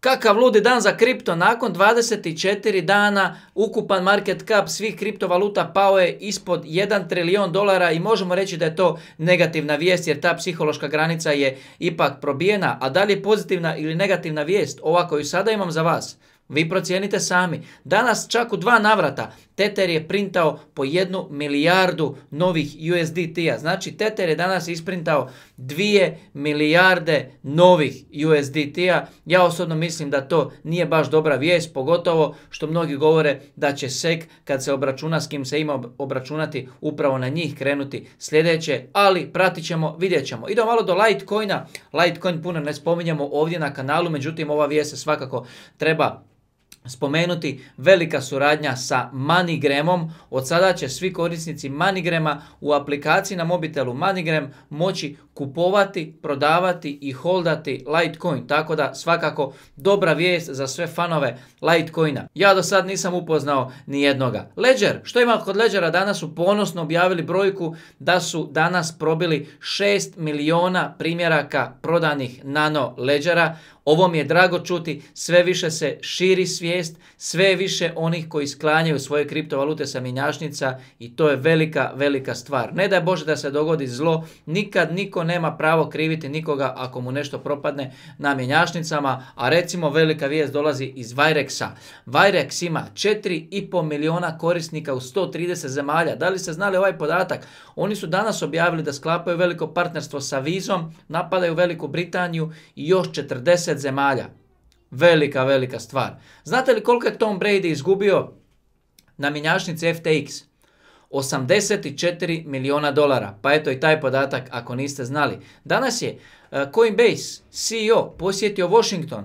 Kakav ludi dan za kripto, nakon 24 dana ukupan market cap svih kriptovaluta pao je ispod 1 trilion dolara i možemo reći da je to negativna vijest jer ta psihološka granica je ipak probijena. A da li je pozitivna ili negativna vijest, ova koju sada imam za vas, vi procijenite sami. Danas čak u dva navrata Tether je printao po jednu milijardu novih USDT-a. Znači Tether je danas isprintao dvije milijarde novih USDT-a. Ja osobno mislim da to nije baš dobra vijest, pogotovo što mnogi govore da će SEC kad se obračuna s kim se ima obračunati upravo na njih krenuti sljedeće, ali pratit ćemo, vidjet ćemo. Idemo malo do Litecoina. Litecoin puno ne spominjamo ovdje na kanalu, međutim ova vijest se svakako treba spomenuti velika suradnja sa MoneyGramom. Od sada će svi korisnici MoneyGrama u aplikaciji na mobitelu MoneyGram moći kupovati, prodavati i holdati Litecoin. Tako da svakako dobra vijest za sve fanove Litecoina. Ja do sad nisam upoznao ni jednoga. Ledger, što ima kod Ledgera? Danas su ponosno objavili brojku da su danas probili 6 miliona primjeraka prodanih nano Ledgera. Ovo mi je drago čuti, sve više se širi svijest, sve više onih koji sklanjaju svoje kriptovalute sa minjašnica i to je velika, velika stvar. Ne daj Bože da se dogodi zlo, nikad niko nema pravo kriviti nikoga ako mu nešto propadne na mjenjačnicama, a recimo velika vijest dolazi iz Virexa. Virex ima 4,5 miliona korisnika u 130 zemalja. Da li ste znali ovaj podatak? Oni su danas objavili da sklapaju veliko partnerstvo sa Vizom, napadaju Veliku Britaniju i još 40 zemalja. Velika, velika stvar. Znate li koliko je Tom Brady izgubio na mjenjačnici FTX? 84 miliona dolara. Pa eto i taj podatak ako niste znali. Danas je e, Coinbase CEO posjetio Washington.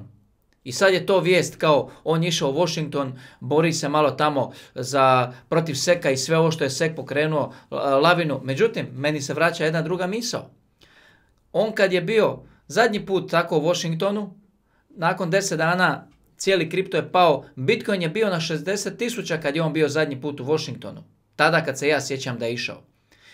I sad je to vijest kao on išao u Washington, bori se malo tamo za protiv Seka i sve ovo što je Sek pokrenuo e, lavinu. Međutim, meni se vraća jedna druga misao. On kad je bio zadnji put tako u Washingtonu, nakon 10 dana cijeli kripto je pao, Bitcoin je bio na 60 tisuća kad je on bio zadnji put u Washingtonu. Tada kad se ja sjećam da je išao.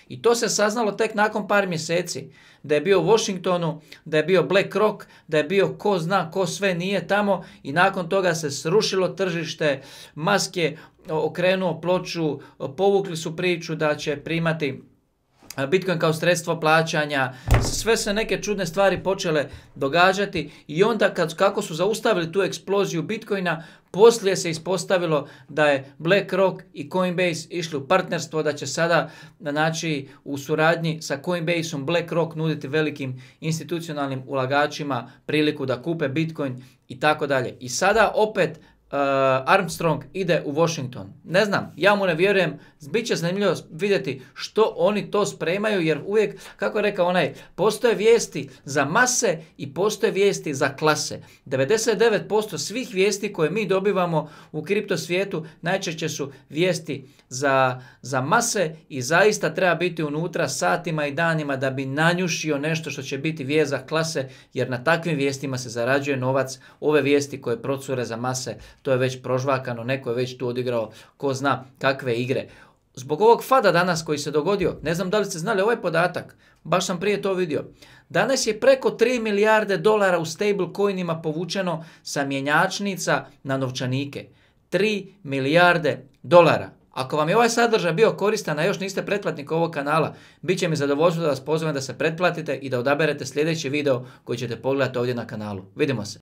I to se saznalo tek nakon par mjeseci. Da je bio u Washingtonu, da je bio BlackRock, da je bio ko zna ko sve nije tamo i nakon toga se srušilo tržište, maske okrenuo ploču, povukli su priču da će primati Bitcoin kao sredstvo plaćanja, sve se neke čudne stvari počele događati i onda kad, kako su zaustavili tu eksploziju Bitcoina, poslije se ispostavilo da je BlackRock i Coinbase išli u partnerstvo, da će sada znači, u suradnji sa Coinbaseom BlackRock nuditi velikim institucionalnim ulagačima priliku da kupe Bitcoin i tako dalje. I sada opet Armstrong ide u Washington. Ne znam, ja mu ne vjerujem, bit će zanimljivo vidjeti što oni to spremaju, jer uvijek, kako je rekao onaj, postoje vijesti za mase i postoje vijesti za klase. 99% svih vijesti koje mi dobivamo u kripto svijetu najčešće su vijesti za, za mase i zaista treba biti unutra satima i danima da bi nanjušio nešto što će biti vijest za klase, jer na takvim vijestima se zarađuje novac. Ove vijesti koje procure za mase to je već prožvakano, neko je već tu odigrao ko zna kakve igre. Zbog ovog fada danas koji se dogodio, ne znam da li ste znali ovaj podatak, baš sam prije to vidio. Danas je preko 3 milijarde dolara u stable coinima povučeno sa mjenjačnica na novčanike. 3 milijarde dolara. Ako vam je ovaj sadržaj bio koristan, a još niste pretplatnik ovog kanala, bit će mi zadovoljstvo da vas pozovem da se pretplatite i da odaberete sljedeći video koji ćete pogledati ovdje na kanalu. Vidimo se.